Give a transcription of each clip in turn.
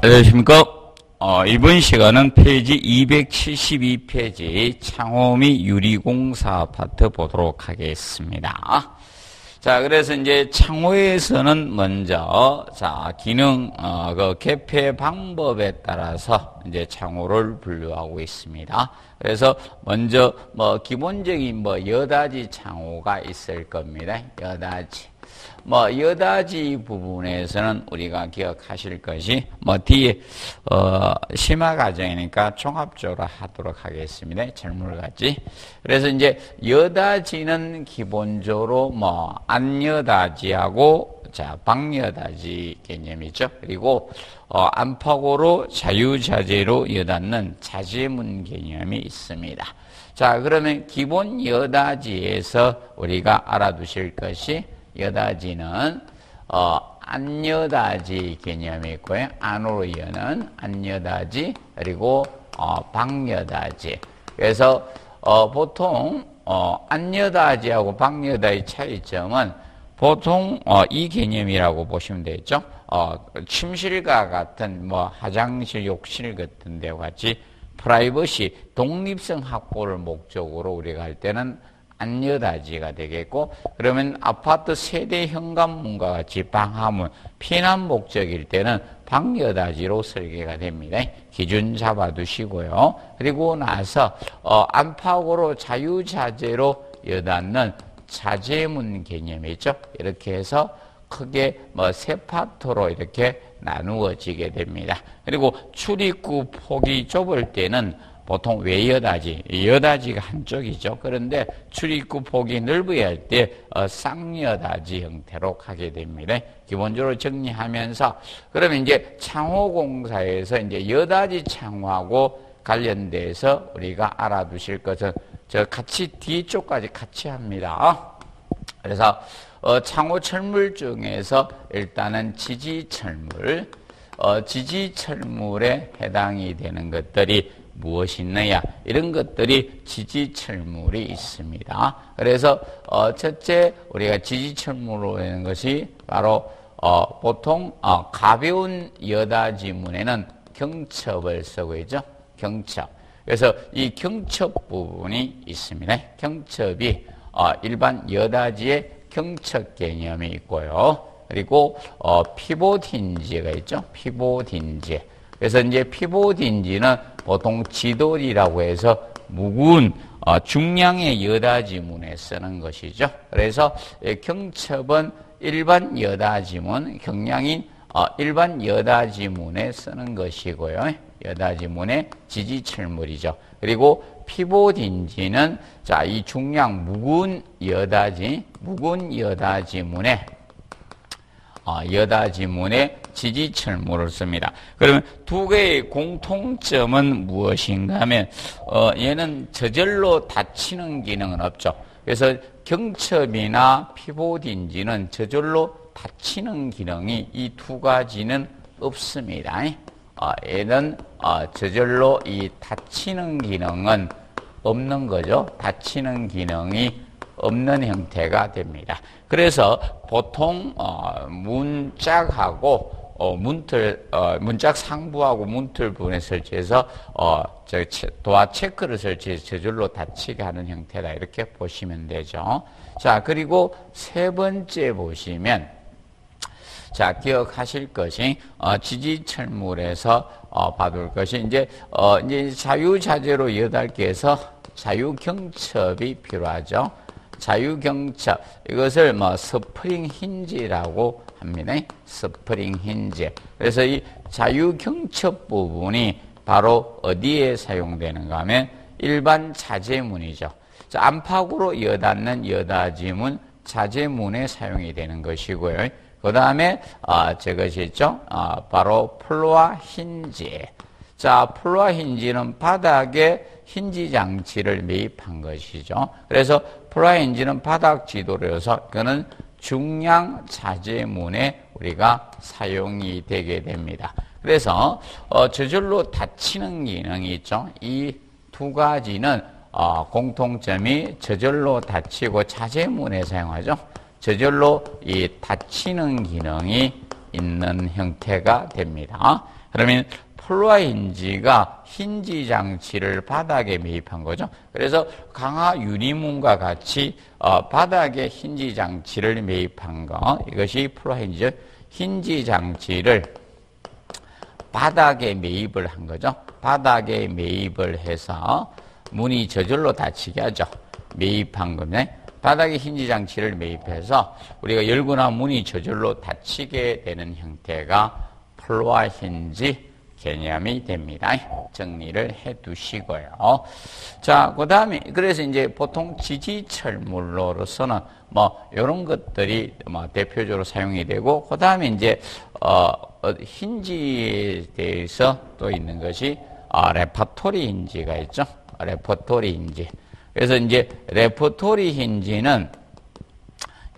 안녕하십니까. 어, 이번 시간은 페이지 272페이지 창호미 유리공사 아파트 보도록 하겠습니다. 자, 그래서 이제 창호에서는 먼저, 자, 기능, 어, 그 개폐 방법에 따라서 이제 창호를 분류하고 있습니다. 그래서 먼저 뭐 기본적인 뭐 여다지 창호가 있을 겁니다. 여다지. 뭐 여다지 부분에서는 우리가 기억하실 것이 뭐 뒤에 어 심화 과정이니까 종합적으로 하도록 하겠습니다. 절물같이. 그래서 이제 여다지는 기본적으로 뭐 안여다지하고 자 방여다지 개념이죠. 그리고 어 안팎으로 자유자재로 여닫는 자재문 개념이 있습니다. 자 그러면 기본 여다지에서 우리가 알아두실 것이 여다지는 어, 안여다지 개념이 있고요. 안으로 여는 안여다지 그리고 어, 방여다지. 그래서 어, 보통 어, 안여다지하고 방여다의 차이점은 보통 어, 이 개념이라고 보시면 되죠. 어, 침실과 같은 뭐 화장실, 욕실 같은 데 같이 프라이버시 독립성 확보를 목적으로 우리가 할 때는 안여다지가 되겠고 그러면 아파트 세대 현관문과 같이 방화문 피난 목적일 때는 방여다지로 설계가 됩니다. 기준 잡아두시고요. 그리고 나서 어, 안팎으로 자유자재로 여닫는 자재문 개념이 있죠. 이렇게 해서 크게 뭐 세 파트로 이렇게 나누어지게 됩니다. 그리고 출입구 폭이 좁을 때는 보통 외여다지, 여다지가 한쪽이죠. 그런데 출입구 폭이 넓어야 할때 어, 쌍여다지 형태로 가게 됩니다. 기본적으로 정리하면서 그러면 이제 창호공사에서 이제 여다지 창호하고 관련돼서 우리가 알아두실 것은 저 같이 뒤쪽까지 같이 합니다. 그래서 어, 창호 철물 중에서 일단은 지지 철물, 어, 지지 철물에 해당이 되는 것들이 무엇이 있느냐 이런 것들이 지지철물이 있습니다. 그래서 어, 첫째 우리가 지지철물로 하는 것이 바로 어, 보통 어, 가벼운 여다 지문에는 경첩을 쓰고 있죠. 경첩. 그래서 이 경첩 부분이 있습니다. 경첩이 어, 일반 여다지의 경첩 개념이 있고요. 그리고 어, 피보딘지가 있죠. 피보딘지. 그래서 이제 피보딘지는 보통 지돌이라고 해서 묵은 어, 중량의 여다지문에 쓰는 것이죠. 그래서 경첩은 일반 여다지문, 경량인 어, 일반 여다지문에 쓰는 것이고요. 여다지문의 지지철물이죠. 그리고 피보딘지는 자, 이 중량 묵은 여다지, 묵은 여다지문에 어, 여다지문에 지지철물을 씁니다. 그러면 두 개의 공통점은 무엇인가 하면 어, 얘는 저절로 닫히는 기능은 없죠. 그래서 경첩이나 피보딘지는 저절로 닫히는 기능이 이 두 가지는 없습니다. 어, 얘는 어, 저절로 이 닫히는 기능은 없는 거죠. 닫히는 기능이 없는 형태가 됩니다. 그래서 보통 어, 문짝하고 어, 문틀 어, 문짝 상부하고 문틀 부분에 설치해서 어, 저 도화 체크를 설치해서 저절로 닫히게 하는 형태다 이렇게 보시면 되죠. 자 그리고 세 번째 보시면 자 기억하실 것이 어, 지지철물에서 어, 받을 것이 이제 어, 이제 자유자재로 여덟 개에서 자유경첩이 필요하죠. 자유경첩 이것을 뭐 spring hinge라고 합니다. spring hinge. 그래서 이 자유경첩 부분이 바로 어디에 사용되는가 하면 일반 자재문이죠. 자, 안팎으로 여닫는 여닫이문 자재문에 사용이 되는 것이고요. 그 다음에 아, 저것이 있죠. 아, 바로 floor hinge. 자, 플로아 힌지는 바닥에 힌지 장치를 매입한 것이죠. 그래서 플로아 힌지는 바닥 지도로서 그는 중량 자재문에 우리가 사용이 되게 됩니다. 그래서 어, 저절로 닫히는 기능이 있죠. 이 두 가지는 어, 공통점이 저절로 닫히고 자재문에 사용하죠. 저절로 이 닫히는 기능이 있는 형태가 됩니다. 그러면 플로아 힌지가 힌지 장치를 바닥에 매입한 거죠. 그래서 강화 유리문과 같이 어, 바닥에 힌지 장치를 매입한 거 이것이 플로아 힌지 힌지 장치를 바닥에 매입을 한 거죠. 바닥에 매입을 해서 문이 저절로 닫히게 하죠. 매입한 거면 바닥에 힌지 장치를 매입해서 우리가 열거나 문이 저절로 닫히게 되는 형태가 floor hinge 개념이 됩니다. 정리를 해 두시고요. 자, 그 다음에, 그래서 이제 보통 지지철물로서는 뭐, 요런 것들이 뭐 대표적으로 사용이 되고, 그 다음에 이제, 어, 힌지에 대해서 또 있는 것이, 아, lavatory hinge가 있죠. lavatory hinge. 그래서 이제, lavatory hinge는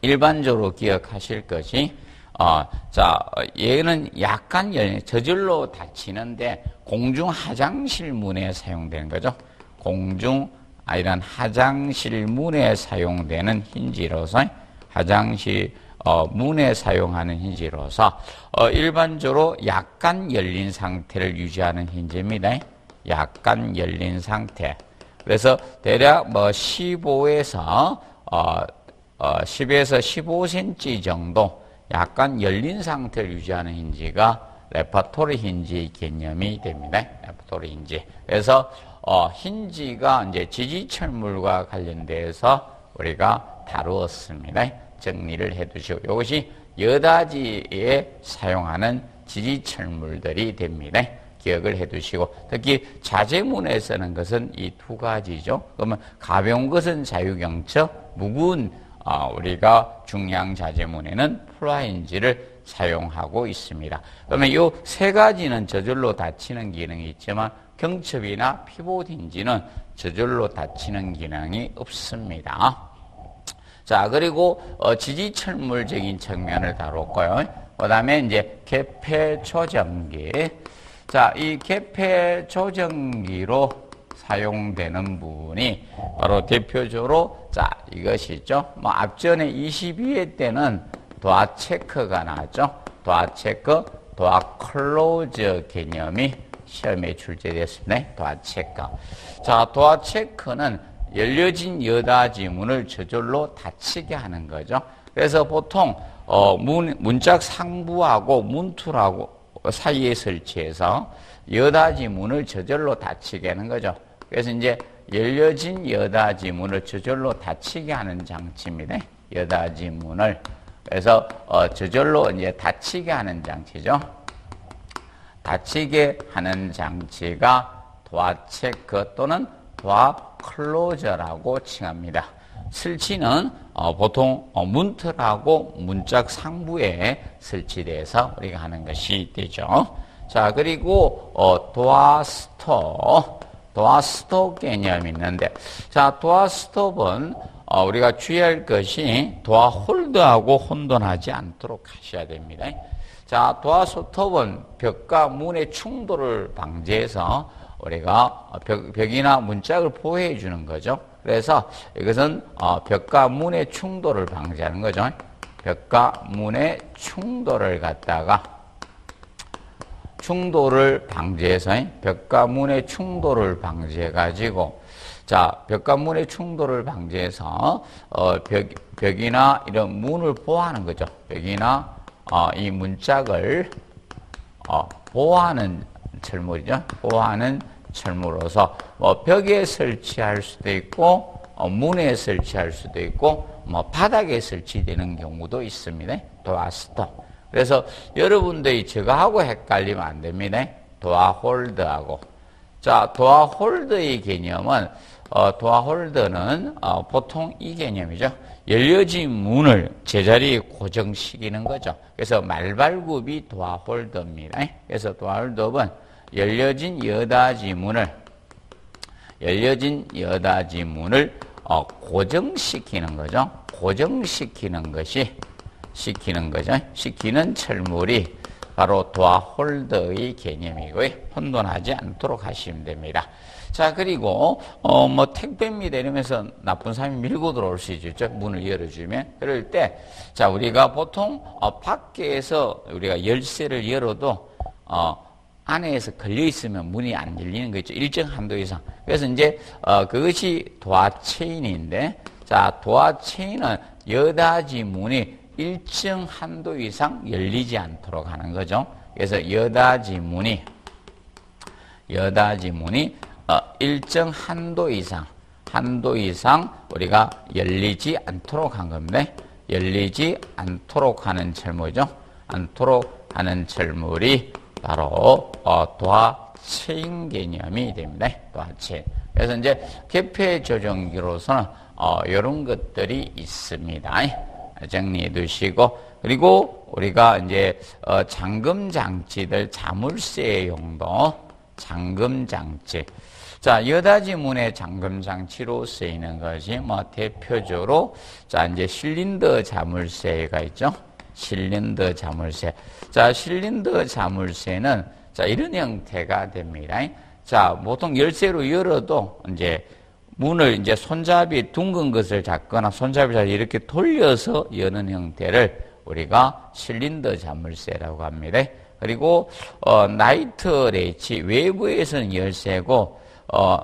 일반적으로 기억하실 것이, 어, 자, 얘는 약간 열, 저절로 닫히는데 공중 화장실 문에 사용되는 거죠. 공중 아, 이런 화장실 문에 사용되는 힌지로서 화장실 어, 문에 사용하는 힌지로서 어, 일반적으로 약간 열린 상태를 유지하는 힌지입니다. 약간 열린 상태. 그래서 대략 뭐 15에서 어, 10에서 15cm 정도 약간 열린 상태를 유지하는 힌지가 lavatory hinge 개념이 됩니다. lavatory hinge. 그래서 어, 힌지가 이제 지지철물과 관련돼서 우리가 다루었습니다. 정리를 해두시고 이것이 여닫이에 사용하는 지지철물들이 됩니다. 기억을 해두시고 특히 자재문에 쓰는 것은 이 두 가지죠. 그러면 가벼운 것은 자유경첩, 무거운 어, 우리가 중량 자재문에는 플라인지를 사용하고 있습니다. 그러면 이 세 가지는 저절로 닫히는 기능이 있지만 경첩이나 피봇인지는 저절로 닫히는 기능이 없습니다. 자, 그리고 어, 지지철물적인 측면을 다뤘고요. 그 다음에 이제 개폐 조정기. 자, 이 개폐 조정기로 사용되는 부분이 바로 대표적으로 자 이것이죠. 뭐 앞전에 22회 때는 door check가 나왔죠. door check, door closer 개념이 시험에 출제됐습니다. door check. 자, door check는 열려진 여닫이문을 저절로 닫히게 하는 거죠. 그래서 보통 어, 문, 문짝 상부하고 문틀하고 사이에 설치해서 여다지 문을 저절로 닫히게 하는 거죠. 그래서 이제 열려진 여다지 문을 저절로 닫히게 하는 장치입니다. 여다지 문을. 그래서 어, 저절로 이제 닫히게 하는 장치죠. 닫히게 하는 장치가 도화체크 또는 도화 클로저라고 칭합니다. 설치는 어, 보통 어, 문틀하고 문짝 상부에 설치돼서 우리가 하는 것이 되죠. 자 그리고 어, 도화스토 도화 스톱 개념이 있는데 자 도화 스톱은 어, 우리가 주의할 것이 도화 홀드하고 혼돈하지 않도록 하셔야 됩니다. 자 도화 스톱은 벽과 문의 충돌을 방지해서 우리가 벽, 벽이나 문짝을 보호해 주는 거죠. 그래서 이것은 어, 벽과 문의 충돌을 방지하는 거죠. 벽과 문의 충돌을 갖다가 충돌을 방지해서 벽과 문의 충돌을 방지해 가지고 자 벽과 문의 충돌을 방지해서 어, 벽, 벽이나 이런 문을 보호하는 거죠 벽이나 어, 이 문짝을 어, 보호하는 철물이죠 보호하는 철물로서 뭐 벽에 설치할 수도 있고 어, 문에 설치할 수도 있고 뭐 바닥에 설치되는 경우도 있습니다 door stop 그래서 여러분들이 저거하고 헷갈리면 안 됩니다. door hold하고. 자, door hold의 개념은, 어, door hold는, 어, 보통 이 개념이죠. 열려진 문을 제자리에 고정시키는 거죠. 그래서 말발굽이 door hold입니다. 그래서 홀드업은 열려진 여다지 문을, 열려진 여다지 문을, 어, 고정시키는 거죠. 고정시키는 것이 시키는 거죠. 시키는 철물이 바로 도화 홀더의 개념이고요. 혼돈하지 않도록 하시면 됩니다. 자, 그리고, 어, 뭐, 택배입니다. 이러면서 나쁜 사람이 밀고 들어올 수 있죠. 문을 열어주면. 그럴 때, 자, 우리가 보통, 어, 밖에서 우리가 열쇠를 열어도, 어, 안에서 걸려 있으면 문이 안 열리는 거 있죠. 일정 한도 이상. 그래서 이제, 어, 그것이 도화 체인인데, 자, 도화 체인은 여닫이 문이 일정 한도 이상 열리지 않도록 하는 거죠. 그래서 여닫이 문이, 여닫이 문이 어, 일정 한도 이상, 한도 이상 우리가 열리지 않도록 한 겁니다. 열리지 않도록 하는 철물이죠. 않도록 하는 철물이 바로 어, 도화체인 개념이 됩니다. 도화체인. 그래서 이제 개폐 조정기로서는 어, 이런 것들이 있습니다. 정리해 두시고 그리고 우리가 이제 어, 잠금 장치들 자물쇠 용도 잠금 장치 자, 여닫이문의 잠금 장치로 쓰이는 것이 뭐 대표적으로 자, 이제 실린더 자물쇠가 있죠. 실린더 자물쇠. 자, 실린더 자물쇠는 자, 이런 형태가 됩니다. 자, 보통 열쇠로 열어도 이제 문을 이제 손잡이 둥근 것을 잡거나 손잡이를 이렇게 돌려서 여는 형태를 우리가 실린더 자물쇠라고 합니다. 그리고 어, 나이트 레이치 외부에서는 열쇠고 어,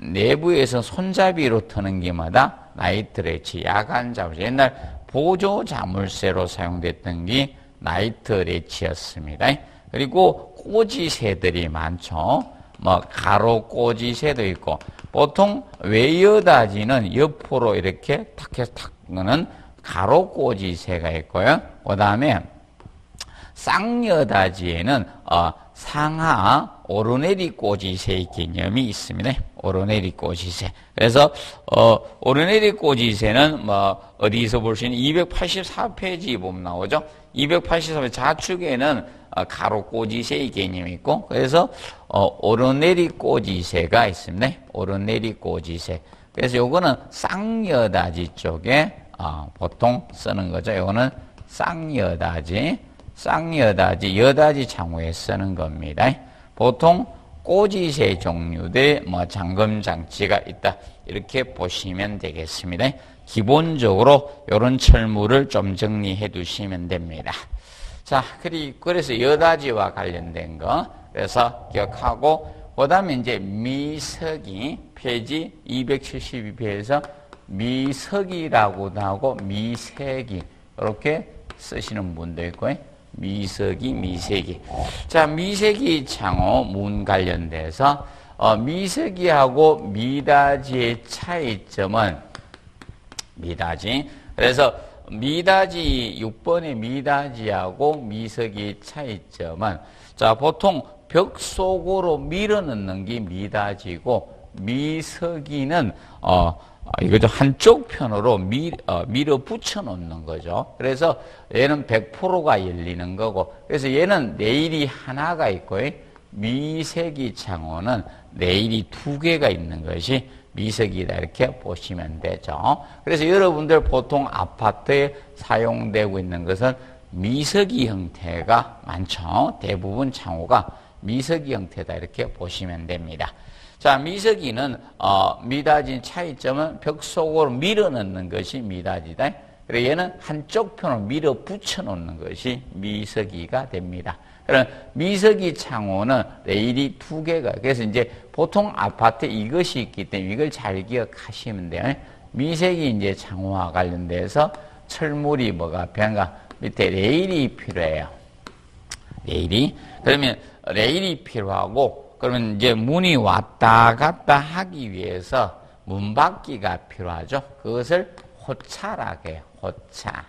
내부에서 손잡이로 트는 게마다 나이트 레치, 야간 자물쇠. 옛날 보조 자물쇠로 사용됐던 게 나이트 레치였습니다. 그리고 꼬지새들이 많죠. 뭐 가로 꼬지 새도 있고 보통 외여다지는 옆으로 이렇게 탁 해서 탁는 가로 꼬지 새가 있고요. 그 다음에 쌍여다지에는 어, 상하 오르내리 꼬지새 개념이 있습니다. 오르내리 꼬지새. 그래서 어, 오르내리 꼬지새는 뭐 어디서 볼 수 있는 284페이지 보면 나오죠. 284페이지 좌측에는 어, 가로 꼬지새의 개념이 있고 그래서 어, 오르내리 꼬지새가 있습니다. 오르내리 꼬지새. 그래서 요거는 쌍여다지 쪽에 어, 보통 쓰는 거죠. 요거는 쌍여다지. 쌍여다지, 여다지 창호에 쓰는 겁니다. 보통 꼬지새 종류의 뭐 잠금 장치가 있다. 이렇게 보시면 되겠습니다. 기본적으로 이런 철물을 좀 정리해 두시면 됩니다. 자, 그래서 여다지와 관련된 거, 그래서 기억하고, 그 다음에 이제 미석이, 페이지 272페이지에서 미석이라고도 하고, 미색이, 이렇게 쓰시는 분도 있고, 미석이, 미색이. 자, 미색이 창호 문 관련돼서 어, 미색이하고 미다지의 차이점은 미다지. 그래서 미다지 6번의 미다지하고 미석이 차이점은 자, 보통 벽 속으로 밀어넣는 게 미다지고 미석이는 어 아, 이거죠. 한쪽 편으로 밀, 어, 밀어 붙여 놓는 거죠. 그래서 얘는 100%가 열리는 거고, 그래서 얘는 내일이 하나가 있고, 미세기 창호는 내일이 두 개가 있는 것이 미세기다. 이렇게 보시면 되죠. 그래서 여러분들 보통 아파트에 사용되고 있는 것은 미석이 형태가 많죠. 대부분 창호가 미석이 형태다. 이렇게 보시면 됩니다. 자, 미석이는 어, 미닫인 차이점은 벽 속으로 밀어넣는 것이 미닫이다. 그래 얘는 한쪽 편으로 밀어 붙여 놓는 것이 미석이가 됩니다. 그럼 미석이 창호는 레일이 두 개가 그래서 이제 보통 아파트 이것이 있기 때문에 이걸 잘 기억하시면 돼요. 미색이 이제 창호와 관련돼서 철물이 뭐가 변가 밑에 레일이 필요해요. 레일이 그러면 레일이 필요하고 그러면 이제 문이 왔다 갔다 하기 위해서 문밖기가 필요하죠. 그것을 호차라고 해요. 호차.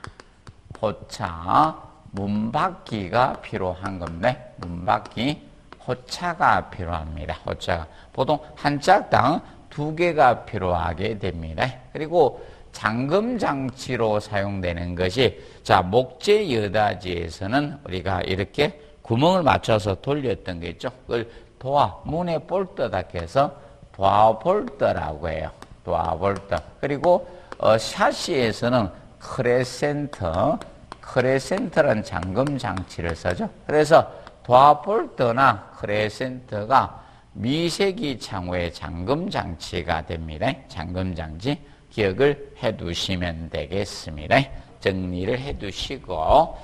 호차. 문밖기가 필요한 겁니다. 문밖기. 호차가 필요합니다. 호차가. 보통 한 짝당 두 개가 필요하게 됩니다. 그리고 잠금 장치로 사용되는 것이 자 목재 여다지에서는 우리가 이렇게 구멍을 맞춰서 돌렸던 게 있죠. 그걸 door, 문에 볼트다 해서 door bolt라고 해요. door bolt. 그리고 어, 새시에서는 crescent, crescent라는 잠금 장치를 써죠. 그래서 door bolt나 crescent가 미세기 창호의 잠금 장치가 됩니다. 잠금 장치 기억을 해 두시면 되겠습니다. 정리를 해 두시고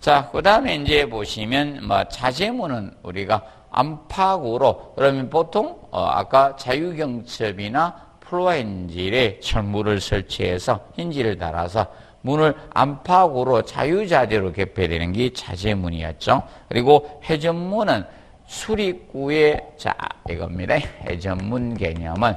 자, 그 다음에 이제 보시면 뭐 자재문은 우리가 안팎으로 그러면 보통 어 아까 자유경첩이나 플로엔질에 철물을 설치해서 힌지를 달아서 문을 안팎으로 자유자재로 개폐되는 게 자재문이었죠. 그리고 회전문은 수립구의 자 이겁니다. 회전문 개념은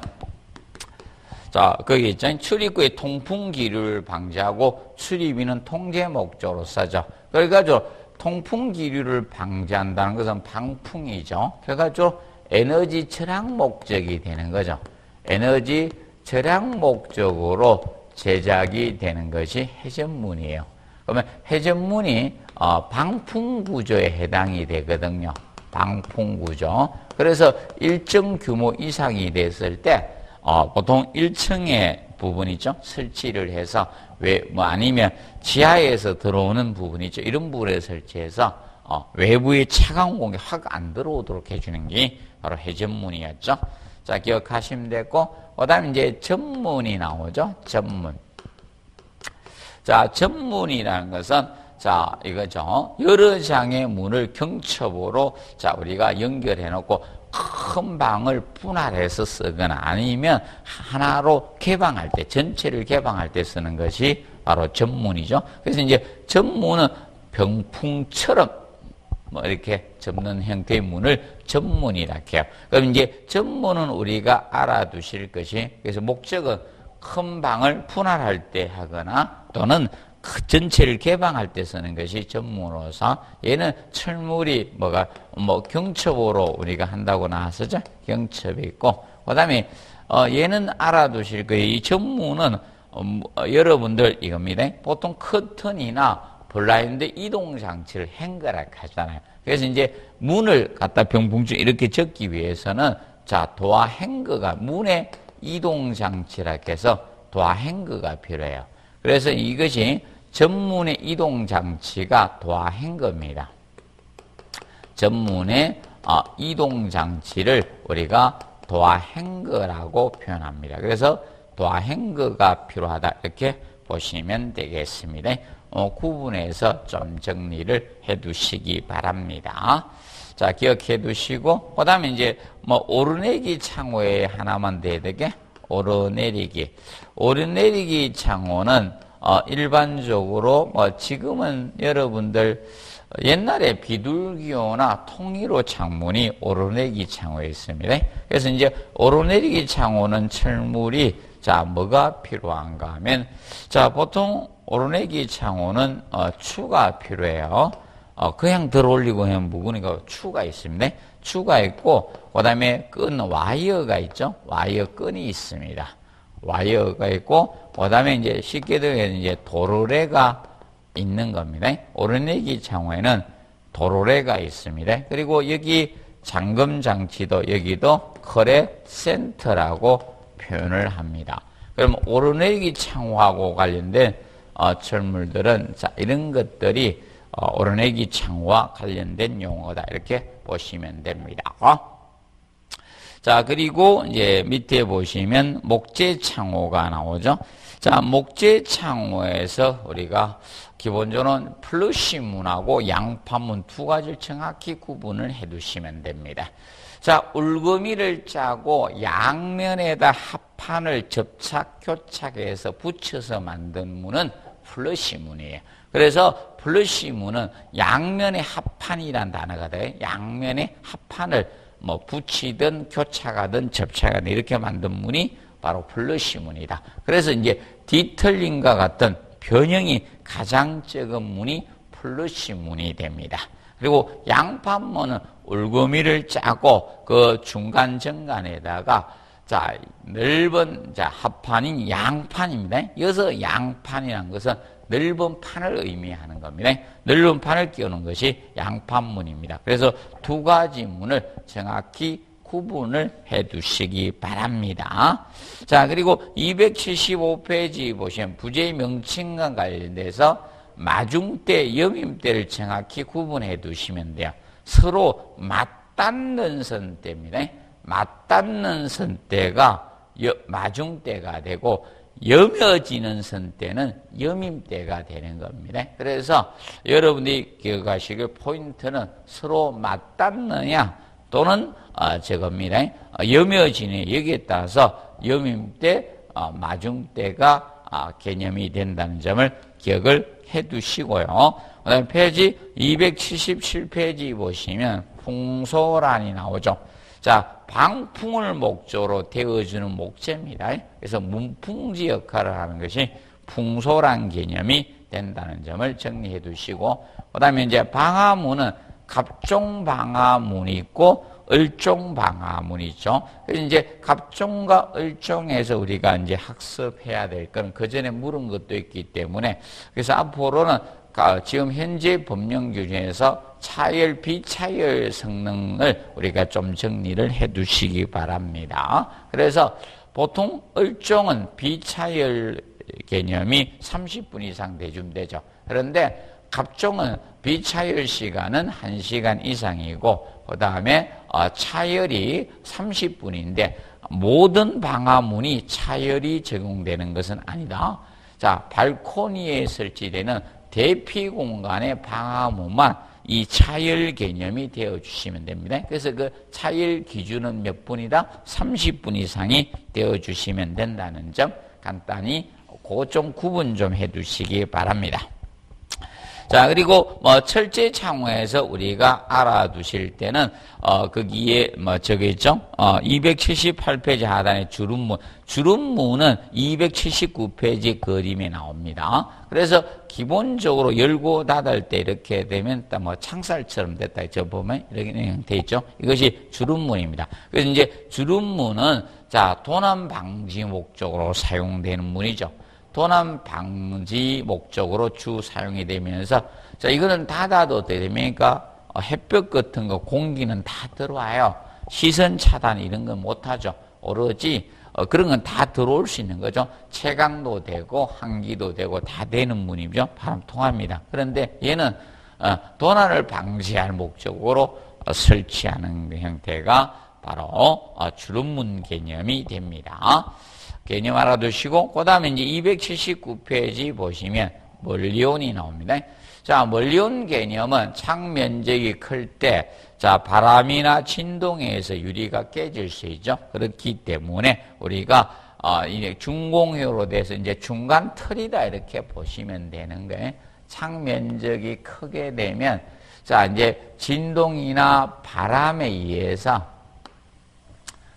자 거기 있죠. 출입구의 통풍 기류를 방지하고 출입인은 통제 목적으로 쓰죠. 그래가지고 통풍 기류를 방지한다는 것은 방풍이죠. 그래가지고 에너지 절약 목적이 되는 거죠. 에너지 절약 목적으로 제작이 되는 것이 회전문이에요. 그러면 회전문이 어, 방풍 구조에 해당이 되거든요. 방풍 구조. 그래서 일정 규모 이상이 됐을 때 어, 보통 1층의 부분이죠. 설치를 해서 왜 뭐 아니면 지하에서 들어오는 부분이죠. 이런 부분에 설치해서 어, 외부의 차가운 공기 확 안 들어오도록 해주는 게 바로 회전문이었죠. 자, 기억하시면 되고, 그 다음에 이제 전문이 나오죠. 전문. 자, 전문이라는 것은, 자, 이거죠. 여러 장의 문을 경첩으로, 자, 우리가 연결해 놓고, 큰 방을 분할해서 쓰거나 아니면 하나로 개방할 때, 전체를 개방할 때 쓰는 것이 바로 전문이죠. 그래서 이제 전문은 병풍처럼 뭐 이렇게 접는 형태의 문을 전문이라 해요. 그럼 이제 전문은 우리가 알아두실 것이 그래서 목적은 큰 방을 분할할 때 하거나 또는 그 전체를 개방할 때 쓰는 것이 전문으로서 얘는 철물이 뭐가 뭐 경첩으로 우리가 한다고 나왔었죠. 경첩이 있고 그다음에 어 얘는 알아두실 거예요. 이 전문은 어, 뭐, 여러분들 이겁니다. 보통 커튼이나 블라인드 이동 장치를 행거라 하잖아요. 그래서 이제 문을 갖다 병풍중 이렇게 적기 위해서는 자 도화 행거가 문의 이동 장치라 해서 도화 행거가 필요해요. 그래서 이것이 전문의 이동 장치가 도화 행거입니다. 전문의 어, 이동 장치를 우리가 도화 행거라고 표현합니다. 그래서 도화 행거가 필요하다 이렇게 보시면 되겠습니다. 어, 구분해서 좀 정리를 해 두시기 바랍니다. 자, 기억해 두시고, 그 다음에 이제 뭐 오르내기 창호에 하나만 돼야 되게, 오르내리기. 오르내리기 창호는 어, 일반적으로 뭐 지금은 여러분들 옛날에 비둘기호나 통일호 창문이 오르내기 창호에 있습니다. 그래서 이제 오르내리기 창호는 철물이 자 뭐가 필요한가 하면 자 보통 오르내기 창호는 어, 추가 필요해요. 어, 그냥 들어올리고 하면 무거우니까 추가 있습니다. 추가 있고 그 다음에 끈 와이어가 있죠. 와이어 끈이 있습니다. 와이어가 있고 그 다음에 이제 쉽게 들면 이제 도르래가 있는 겁니다. 오르내기 창호에는 도르래가 있습니다. 그리고 여기 잠금 장치도 여기도 커레 센터라고 표현을 합니다. 그럼 오르내기 창호하고 관련된 어, 철물들은 자 이런 것들이 어, 오르내기 창과 관련된 용어다 이렇게 보시면 됩니다. 어? 자 그리고 이제 밑에 보시면 목재 창호가 나오죠. 자 목재 창호에서 우리가 기본적으로는 플러시문하고 양파문 두 가지를 정확히 구분을 해 두시면 됩니다. 자, 울거미를 짜고 양면에다 합판을 접착, 교착해서 붙여서 만든 문은 플러시문이에요. 그래서 플러시문은 양면의 합판이란 단어가 돼요. 양면의 합판을 뭐 붙이든 교착하든 접착하든 이렇게 만든 문이 바로 플러시 문이다. 그래서 이제 디털링과 같은 변형이 가장 적은 문이 플러시 문이 됩니다. 그리고 양판문은 울거미를 짜고 그 중간 정간에다가 자, 넓은 자, 합판인 양판입니다. 여기서 양판이라는 것은 넓은 판을 의미하는 겁니다. 넓은 판을 끼우는 것이 양판문입니다. 그래서 두 가지 문을 정확히 구분을 해 두시기 바랍니다. 자, 그리고 275페이지 보시면 부재 명칭과 관련돼서 마중대, 염임대를 정확히 구분해 두시면 돼요. 서로 맞닿는 선대입니다. 맞닿는 선대가 마중대가 되고 염여지는 선대는 염임대가 되는 겁니다. 그래서 여러분이 기억하시길 포인트는 서로 맞닿느냐 또는 어, 저겁니다. 어, 염여지는 여기에 따라서 염임대, 어, 마중대가 아, 개념이 된다는 점을 기억을 해 두시고요. 그 다음에 페이지 277페이지 보시면 풍소란이 나오죠. 자, 방풍을 목조로 되어주는 목재입니다. 그래서 문풍지 역할을 하는 것이 풍소란 개념이 된다는 점을 정리해 두시고, 그 다음에 이제 방화문은 갑종 방화문이 있고, 을종 방화문이 있죠. 그래서 이제 갑종과 을종에서 우리가 이제 학습해야 될 건 그 전에 물은 것도 있기 때문에 그래서 앞으로는 지금 현재 법령 규정에서 차열, 비차열 성능을 우리가 좀 정리를 해 두시기 바랍니다. 그래서 보통 을종은 비차열 개념이 30분 이상 대준되죠. 그런데 갑종은 비차열 시간은 1시간 이상이고 그 다음에 어, 차열이 30분인데 모든 방화문이 차열이 적용되는 것은 아니다. 자, 발코니에 설치되는 대피 공간의 방화문만 이 차열 개념이 되어 주시면 됩니다. 그래서 그 차열 기준은 몇 분이다? 30분 이상이 되어 주시면 된다는 점 간단히 구분 좀 해 두시기 바랍니다. 자, 그리고 뭐 철제 창호에서 우리가 알아두실 때는 어 거기에 뭐 저기 있죠? 어 278페이지 하단에 주름문. 주름문은 279페이지 그림이 나옵니다. 그래서 기본적으로 열고 닫을 때 이렇게 되면 뭐 창살처럼 됐다. 저 보면 이렇게 돼 있죠? 이것이 주름문입니다. 그래서 이제 주름문은 자, 도난 방지 목적으로 사용되는 문이죠. 도난 방지 목적으로 주 사용이 되면서 자 이거는 닫아도 됩니까? 어, 햇볕 같은 거 공기는 다 들어와요. 시선 차단 이런 건 못하죠. 오로지 어, 그런 건 다 들어올 수 있는 거죠. 채광도 되고 환기도 되고 다 되는 문이죠. 바람 통합니다. 그런데 얘는 어, 도난을 방지할 목적으로 어, 설치하는 형태가 바로 어, 주름문 개념이 됩니다. 개념 알아두시고 그 다음에 이제 279페이지 보시면 멀리온이 나옵니다. 자, 멀리온 개념은 창 면적이 클 때, 자, 바람이나 진동에 의해서 유리가 깨질 수 있죠. 그렇기 때문에 우리가 어, 이제 중공효로 돼서 이제 중간 틀이다 이렇게 보시면 되는 거예요. 창 면적이 크게 되면 자, 이제 진동이나 바람에 의해서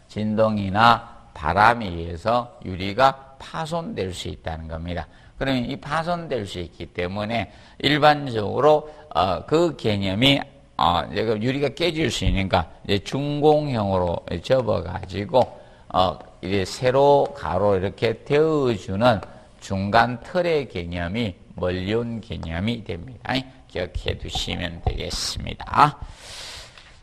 진동이나 바람에 의해서 유리가 파손될 수 있다는 겁니다. 그러면 이 파손될 수 있기 때문에 일반적으로 어, 그 개념이 어, 유리가 깨질 수 있으니까 이제 중공형으로 접어가지고 어, 이제 세로 가로 이렇게 데워주는 중간 틀의 개념이 멀리온 개념이 됩니다. 기억해 두시면 되겠습니다.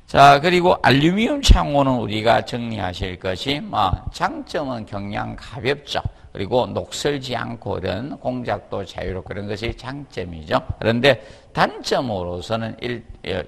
자, 그리고 알루미늄 창호는 우리가 정리하실 것이, 뭐, 장점은 경량 가볍죠. 그리고 녹슬지 않고 이런 공작도 자유롭고 그런 것이 장점이죠. 그런데 단점으로서는 일,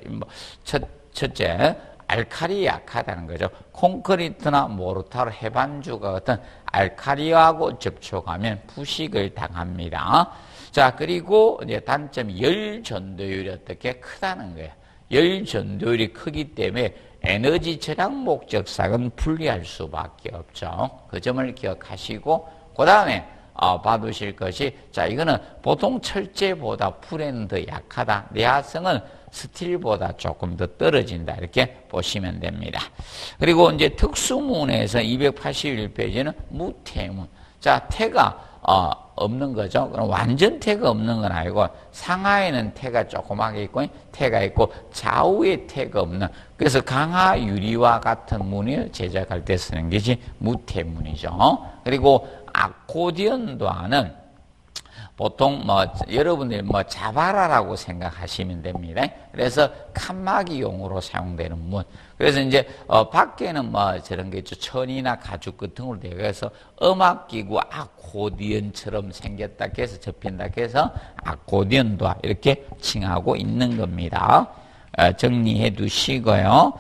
뭐, 첫, 첫째, 알칼리 약하다는 거죠. 콘크리트나 모르타르 해반주가 같은 알칼리하고 접촉하면 부식을 당합니다. 자, 그리고 이제 단점이 열 전도율이 어떻게 크다는 거예요. 열 전도율이 크기 때문에 에너지 절약 목적상은 불리할 수밖에 없죠. 그 점을 기억하시고 그 다음에 어, 봐두실 것이 자 이거는 보통 철제보다 불에는 더 약하다. 내화성은 스틸보다 조금 더 떨어진다. 이렇게 보시면 됩니다. 그리고 이제 특수문에서 281페이지는 무태문. 자, 태가 어, 없는 거죠. 그럼 완전 태가 없는 건 아니고 상하에는 태가 조그맣게 있고 태가 있고 좌우에 태가 없는 그래서 강하 유리와 같은 문을 제작할 때 쓰는 것이 무태문이죠. 그리고 아코디언도 하는 보통 뭐 여러분들이 뭐 자바라라고 생각하시면 됩니다. 그래서 칸막이용으로 사용되는 문. 그래서 이제 어 밖에는 뭐 저런 게 있죠. 천이나 가죽 같은 걸로 되어서 음악 기구 아코디언처럼 생겼다 해서 접힌다 해서 아코디언도 이렇게 칭하고 있는 겁니다. 어 정리해 두시고요.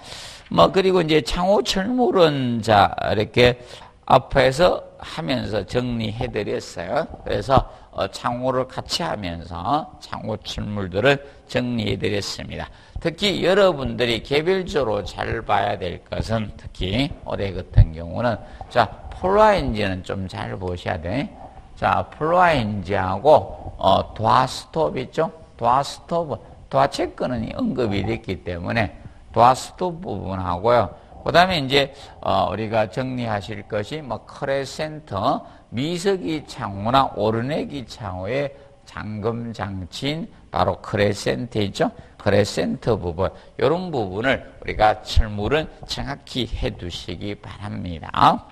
뭐 그리고 이제 창호 철물은 자 이렇게 앞에서 하면서 정리해 드렸어요. 그래서 어, 창호를 같이 하면서 창호 철물들을 정리해 드렸습니다. 특히 여러분들이 개별적으로 잘 봐야 될 것은 특히 올해 같은 경우는 자 폴라인지는 좀 잘 보셔야 돼. 자 폴라인지하고 어, 도아스톱 있죠? door stop, door check는 언급이 됐기 때문에 door stop 부분하고요. 그 다음에 이제, 어, 우리가 정리하실 것이 뭐 crescent, 미서기 창호나 오르내리기 창호의 잠금 장치인 바로 crescent이죠. crescent 부분, 이런 부분을 우리가 철물은 정확히 해 두시기 바랍니다.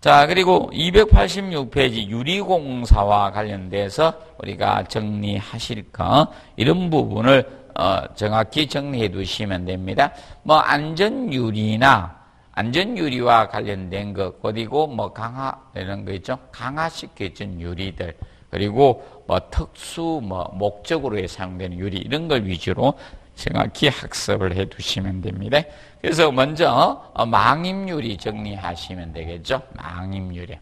자, 그리고 286페이지 유리공사와 관련돼서 우리가 정리하실 거, 이런 부분을 어, 정확히 정리해 두시면 됩니다. 뭐 안전유리나 안전유리와 관련된 것 그리고 뭐 강화 이런 거 있죠. 강화시켜준 유리들 그리고 뭐 특수 뭐 목적으로 사용되는 유리 이런 걸 위주로 정확히 학습을 해 두시면 됩니다. 그래서 먼저 어, 망임유리 정리하시면 되겠죠. 망임유리.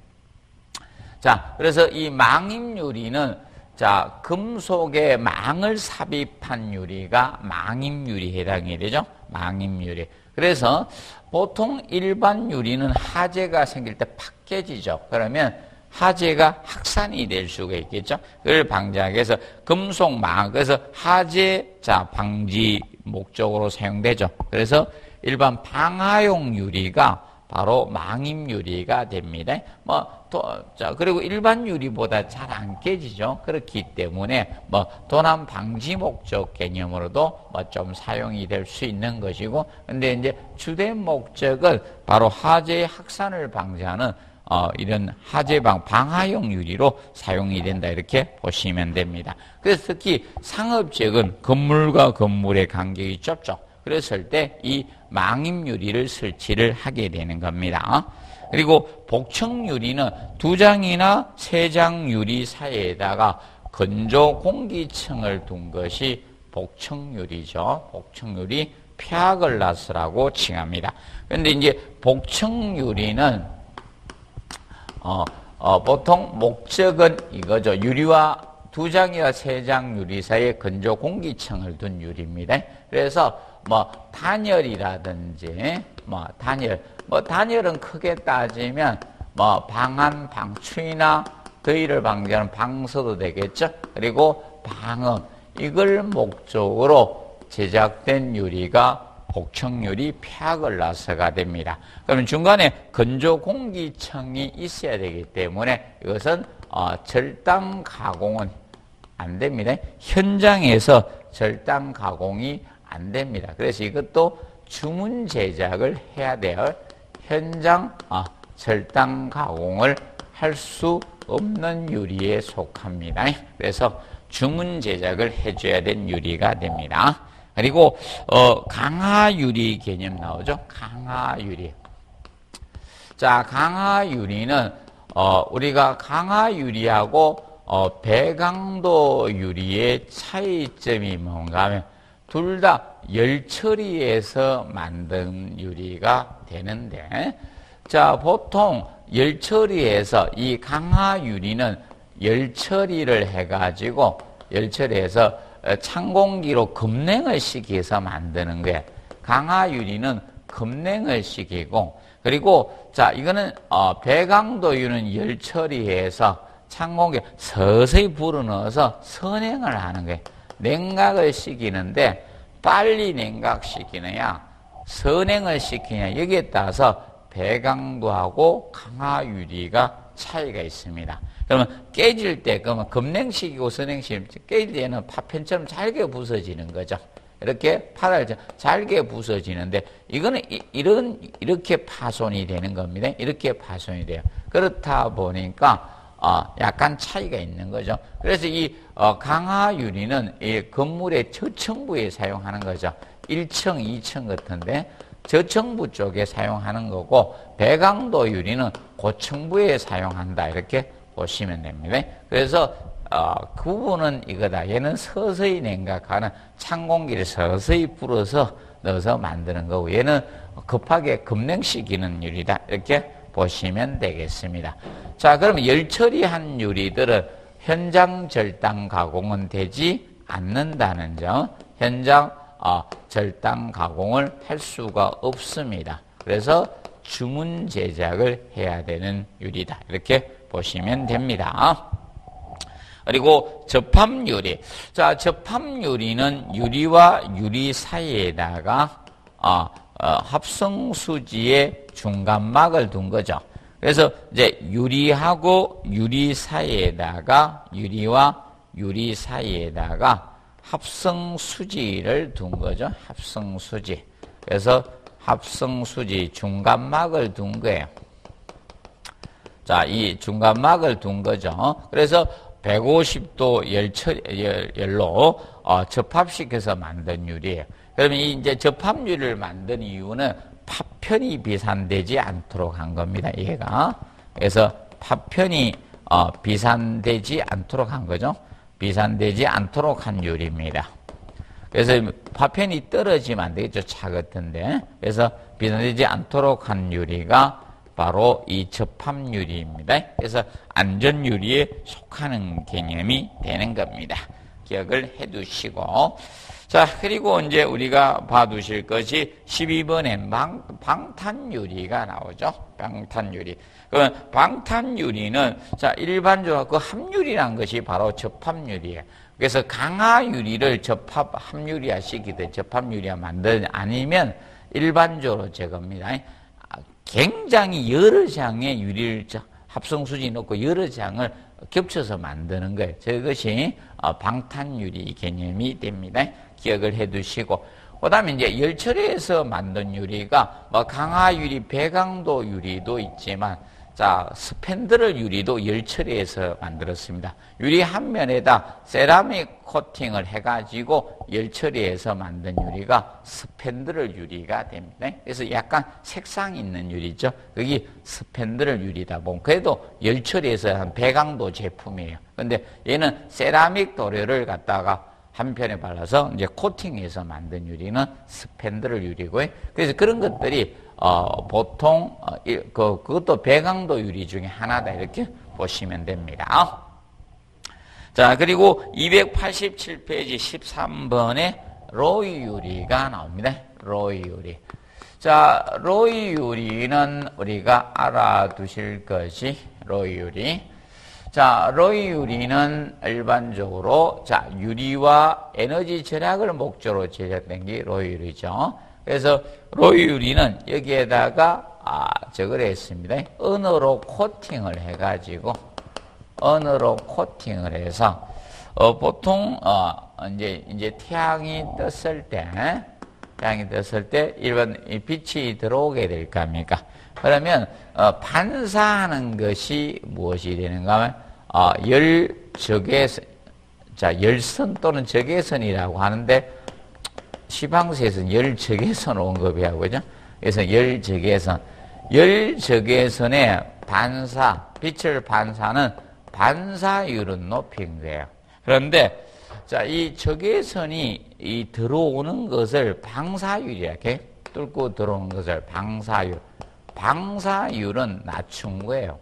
자, 그래서 이 망임유리는 자, 금속에 망을 삽입한 유리가 망임유리 해당이 되죠. 망임유리. 그래서 보통 일반 유리는 하재가 생길 때 팍 깨지죠. 그러면 하재가 확산이 될 수가 있겠죠. 그걸 방지하기 위해서 금속 망, 그래서 하재, 자, 방지 목적으로 사용되죠. 그래서 일반 방화용 유리가 바로 망임 유리가 됩니다. 뭐, 도, 자, 그리고 일반 유리보다 잘 안 깨지죠. 그렇기 때문에 뭐, 도난 방지 목적 개념으로도 뭐 좀 사용이 될 수 있는 것이고, 근데 이제 주된 목적은 바로 화재의 확산을 방지하는 어, 이런 하재방, 방화용 유리로 사용이 된다. 이렇게 보시면 됩니다. 그래서 특히 상업지역은 건물과 건물의 간격이 좁죠. 그랬을 때 이 망임 유리를 설치를 하게 되는 겁니다. 그리고 복층 유리는 두 장이나 세 장 유리 사이에다가 건조 공기층을 둔 것이 복층 유리죠. 복층 유리 피아글라스라고 칭합니다. 그런데 이제 복층 유리는 어, 어, 보통 목적은 이거죠. 유리와 두 장이와 세 장 유리 사이에 건조 공기층을 둔 유리입니다. 그래서 뭐 단열이라든지 뭐 단열 뭐 단열은 크게 따지면 뭐 방한 방추이나 더위를 방지하는 방서도 되겠죠. 그리고 방음 이걸 목적으로 제작된 유리가 복층유리 폐악을 나서가 됩니다. 그러면 중간에 건조 공기층이 있어야 되기 때문에 이것은 어, 절단 가공은 안 됩니다. 현장에서 절단 가공이 안 됩니다. 그래서 이것도 주문 제작을 해야 돼요. 현장 아, 절단 가공을 할 수 없는 유리에 속합니다. 그래서 주문 제작을 해줘야 된 유리가 됩니다. 그리고 어, 강화 유리 개념 나오죠. 강화 유리. 자, 강화 유리는 어, 우리가 강화 유리하고 어, 배강도 유리의 차이점이 뭔가 하면 둘 다 열처리에서 만든 유리가 되는데 자 보통 열처리에서 이 강화 유리는 열처리를 해가지고 열처리해서 찬공기로 급냉을 시켜서 만드는 거예요. 강화 유리는 급냉을 시키고 그리고 자 이거는 어, 배강도유는 열처리해서 찬공기 서서히 불어넣어서 선행을 하는 거예요. 냉각을 시키는데 빨리 냉각시키느냐 선행을 시키냐 여기에 따라서 배강도하고 강화유리가 차이가 있습니다. 그러면 깨질 때 그러면 급냉시키고 선행시키면 깨질 때는 파편처럼 잘게 부서지는 거죠. 이렇게 파달 잘게 부서지는데 이거는 이, 런 이렇게 파손이 되는 겁니다. 이렇게 파손이 돼요. 그렇다 보니까 어, 약간 차이가 있는 거죠. 그래서 이 어, 강화 유리는 이 건물의 저층부에 사용하는 거죠. 1층, 2층 같은데 저층부 쪽에 사용하는 거고 배강도 유리는 고층부에 사용한다 이렇게 보시면 됩니다. 그래서 어, 그 부분은 이거다. 얘는 서서히 냉각하는 찬 공기를 서서히 불어서 넣어서 만드는 거고 얘는 급하게 급냉시키는 유리다. 이렇게 보시면 되겠습니다. 자, 그럼 열 처리한 유리들은 현장 절단 가공은 되지 않는다는 점. 현장 어, 절단 가공을 할 수가 없습니다. 그래서 주문 제작을 해야 되는 유리다. 이렇게 보시면 됩니다. 그리고 접합유리. 자, 접합유리는 유리와 유리 사이에다가 어, 어, 합성수지의 중간막을 둔 거죠. 그래서 이제 유리하고 유리 사이에다가 유리와 유리 사이에다가 합성수지를 둔 거죠. 합성수지. 그래서 합성수지 중간막을 둔 거예요. 자, 이 중간막을 둔 거죠. 그래서 150도 열처, 열, 로 어, 접합시켜서 만든 유리예요. 그러면 이제 접합유리를 만든 이유는 파편이 비산되지 않도록 한 겁니다. 얘가. 그래서 파편이 어, 비산되지 않도록 한 거죠. 비산되지 않도록 한 유리입니다. 그래서 파편이 떨어지면 안 되겠죠. 차 같은데. 그래서 비산되지 않도록 한 유리가 바로 이 접합유리입니다. 그래서 안전유리에 속하는 개념이 되는 겁니다. 기억을 해 두시고. 자, 그리고 이제 우리가 봐두실 것이 12번에 방, 방탄유리가 나오죠. 방탄유리. 그러면 방탄유리는, 자, 일반적으로 그 함유리란 것이 바로 접합유리예요. 그래서 강화유리를 접합, 함유리화 시키든 접합유리화 만든 아니면 일반적으로 저겁니다. 굉장히 여러 장의 유리를 합성수지 넣고 여러 장을 겹쳐서 만드는 거예요. 저것이 어, 방탄유리 개념이 됩니다. 기억을 해 두시고. 그 다음에 이제 열처리에서 만든 유리가 뭐 강화 유리, 배강도 유리도 있지만 자, 스팬드럴 유리도 열처리해서 만들었습니다. 유리 한 면에다 세라믹 코팅을 해가지고 열처리해서 만든 유리가 스팬드럴 유리가 됩니다. 그래서 약간 색상 있는 유리죠. 그게 스팬드럴 유리다 보면 그래도 열처리해서 한 배강도 제품이에요. 근데 얘는 세라믹 도료를 갖다가 한 면에 발라서 이제 코팅해서 만든 유리는 스팬드럴 유리고요. 그래서 그런 것들이 어, 보통 어, 그 그것도 배강도 유리 중에 하나다 이렇게 보시면 됩니다. 자 그리고 287페이지 13번에 로이 유리가 나옵니다. 로이 유리. 자 로이 유리는 우리가 알아두실 것이 로이 유리. 자, 로이 유리는 일반적으로 자, 유리와 에너지 절약을 목적으로 제작된 게 로이 유리죠. 그래서 로유리는 여기에다가 아, 저걸 했습니다. 은으로 코팅을 해 가지고 은으로 코팅을 해서 어, 보통 어, 이제 이제 태양이 떴을 때 태양이 떴을 때 일반 빛이 들어오게 될 겁니까? 그러면 어, 반사하는 것이 무엇이 되는가 하면 어, 열 적외선 자 열선 또는 적외선이라고 하는데 시방세에서는 열적외선 언급이하고 그죠? 그래서 열적외선 열적외선의 반사 빛을 반사는 반사율은 높인 거예요. 그런데 자, 이 적외선이 이 들어오는 것을 방사율이야. 이렇게 뚫고 들어오는 것을 방사율. 방사율은 낮춘 거예요.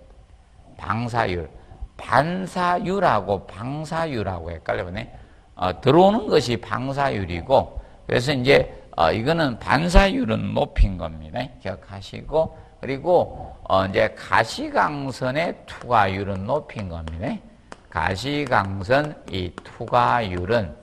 방사율. 반사율하고 방사율하고 헷갈려보네. 어, 들어오는 것이 방사율이고 그래서 이제 어, 이거는 반사율은 높인 겁니다. 기억하시고 그리고 어, 이제 가시광선의 투과율은 높인 겁니다. 가시광선 이 투과율은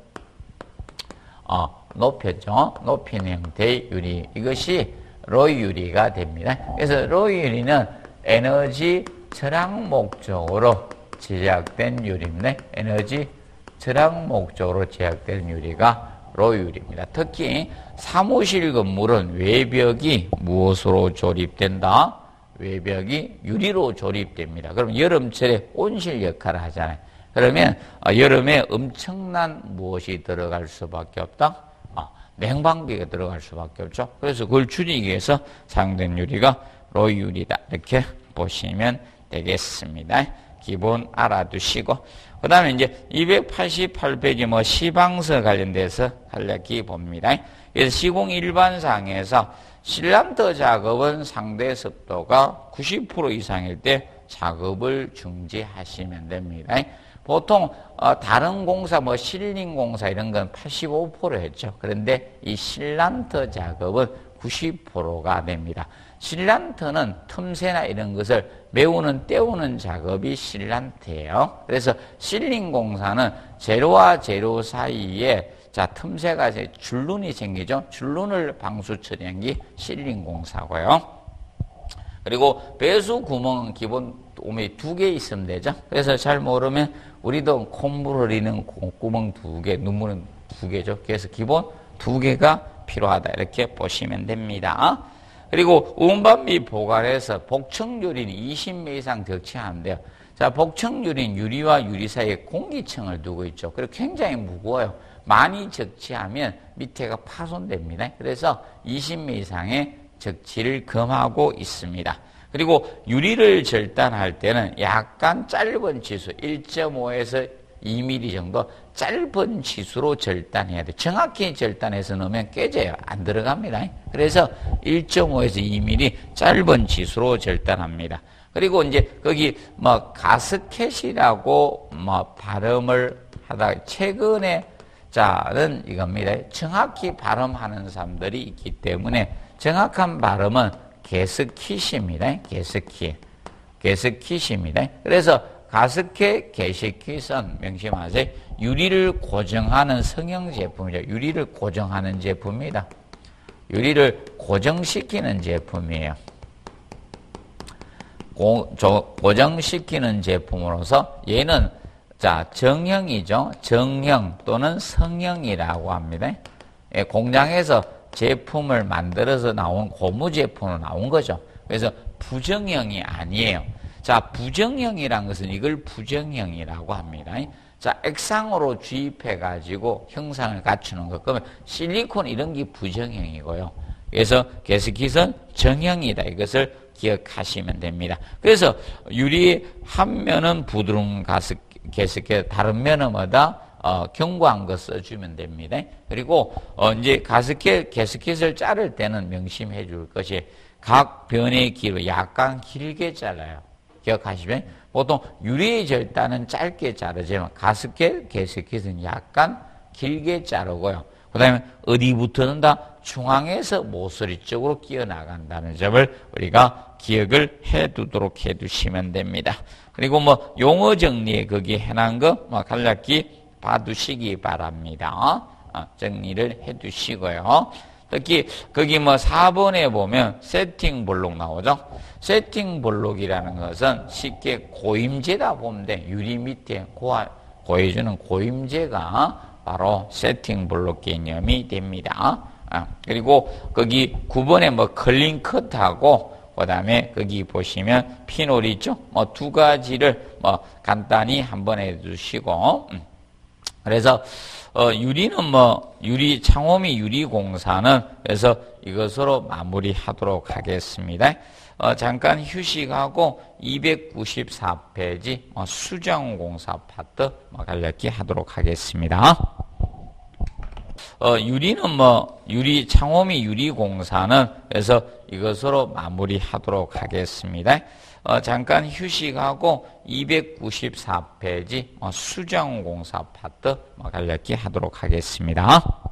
어, 높였죠. 높인 형태의 유리. 이것이 로이 유리가 됩니다. 그래서 로이 유리는 에너지 절약 목적으로 제작된 유리입니다. 에너지 절약 목적으로 제작된 유리가 로율입니다. 특히 사무실 건물은 외벽이 무엇으로 조립된다? 외벽이 유리로 조립됩니다. 그럼 여름철에 온실 역할을 하잖아요. 그러면 어, 여름에 엄청난 무엇이 들어갈 수밖에 없다? 어, 냉방비가 들어갈 수밖에 없죠. 그래서 그걸 줄이기 위해서 사용된 유리가 로유리다. 이렇게 보시면 되겠습니다. 기본 알아두시고. 그 다음에 이제 288페이지 뭐 시방서 관련돼서 간략히 봅니다. 그래서 시공 일반상에서 실란터 작업은 상대 습도가 90% 이상일 때 작업을 중지하시면 됩니다. 보통 어, 다른 공사 뭐 실링 공사 이런 건 85% 했죠. 그런데 이 실란터 작업은 90%가 됩니다. 실란트는 틈새나 이런 것을 메우는 떼우는 작업이 실란트예요. 그래서 실링 공사는 제로와 제로 사이에 자 틈새가 줄눈이 생기죠. 줄눈을 방수 처리한 게 실링 공사고요. 그리고 배수 구멍은 기본 오메 두개 있으면 되죠. 그래서 잘 모르면 우리도 콧물 흘리는 구멍 두 개, 눈물은 두 개죠. 그래서 기본 두 개가 필요하다 이렇게 보시면 됩니다. 그리고 운반비 보관에서 복층유리는 20매 이상 적치하는데요. 자, 복층유리는 유리와 유리 사이에 공기층을 두고 있죠. 그리고 굉장히 무거워요. 많이 적치하면 밑에가 파손됩니다. 그래서 20매 이상의 적치를 금하고 있습니다. 그리고 유리를 절단할 때는 약간 짧은 치수 1.5에서 2mm 정도 짧은 치수로 절단해야 돼. 정확히 절단해서 넣으면 깨져요. 안 들어갑니다. 그래서 1.5에서 2mm 짧은 치수로 절단합니다. 그리고 이제 거기 뭐 가스켓이라고 뭐 발음을 하다 최근에 자는 이겁니다. 정확히 발음하는 사람들이 있기 때문에 정확한 발음은 게스킷입니다. 게스킷. 게스킷입니다. 그래서 가스켓 게시킷은 명심하세요. 유리를 고정하는 성형 제품이죠. 유리를 고정하는 제품입니다. 유리를 고정시키는 제품이에요. 고, 고정시키는 제품으로서 얘는 자 정형이죠. 정형 또는 성형이라고 합니다. 예, 공장에서 제품을 만들어서 나온 고무 제품으로 나온 거죠. 그래서 부정형이 아니에요. 자, 부정형이란 것은 이걸 부정형이라고 합니다. 자, 액상으로 주입해가지고 형상을 갖추는 것. 그러면 실리콘 이런 게 부정형이고요. 그래서 게스킷은 정형이다. 이것을 기억하시면 됩니다. 그래서 유리 한 면은 부드러운 가스, 게스킷, 다른 면은 뭐다? 어, 견고한 거 써주면 됩니다. 그리고 어, 이제 가스켓, 게스킷을 자를 때는 명심해 줄 것이 각 변의 길을 약간 길게 잘라요. 기억하시면 보통 유리 절단은 짧게 자르지만 가스켓, 게스켓은 약간 길게 자르고요. 그 다음에 어디부터는 다 중앙에서 모서리 쪽으로 끼어 나간다는 점을 우리가 기억을 해 두도록 해 두시면 됩니다. 그리고 뭐 용어 정리에 거기 해놓은 거뭐 간략히 봐두시기 바랍니다. 어, 정리를 해 두시고요. 특히 거기 뭐 4번에 보면 세팅 볼록 나오죠. 세팅 볼록이라는 것은 쉽게 고임제다 보면 돼. 유리 밑에 고아, 고해주는 고임제가 바로 세팅 볼록 개념이 됩니다. 아, 그리고 거기 9번에 뭐 클린 컷하고 그 다음에 거기 보시면 피놀 있죠. 뭐 두 가지를 뭐 간단히 한번 해주시고 음. 그래서 어, 유리는 뭐 유리 창호 및 유리 공사는 그래서 이것으로 마무리하도록 하겠습니다. 어, 잠깐 휴식하고 294페이지 어, 수장 공사 파트 뭐 간략히 하도록 하겠습니다. 어, 유리는 뭐 유리 창호 및 유리 공사는 그래서 이것으로 마무리하도록 하겠습니다. 어, 잠깐 휴식하고 294페이지 어, 수장공사 파트 뭐 간략히 하도록 하겠습니다.